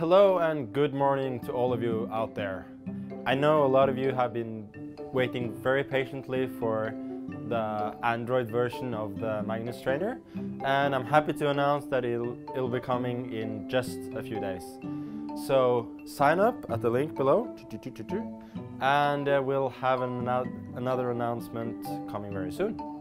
Hello and good morning to all of you out there. I know a lot of you have been waiting very patiently for the Android version of the Magnus Trainer and I'm happy to announce that it'll, it'll be coming in just a few days. So sign up at the link below and uh, we'll have an, another announcement coming very soon.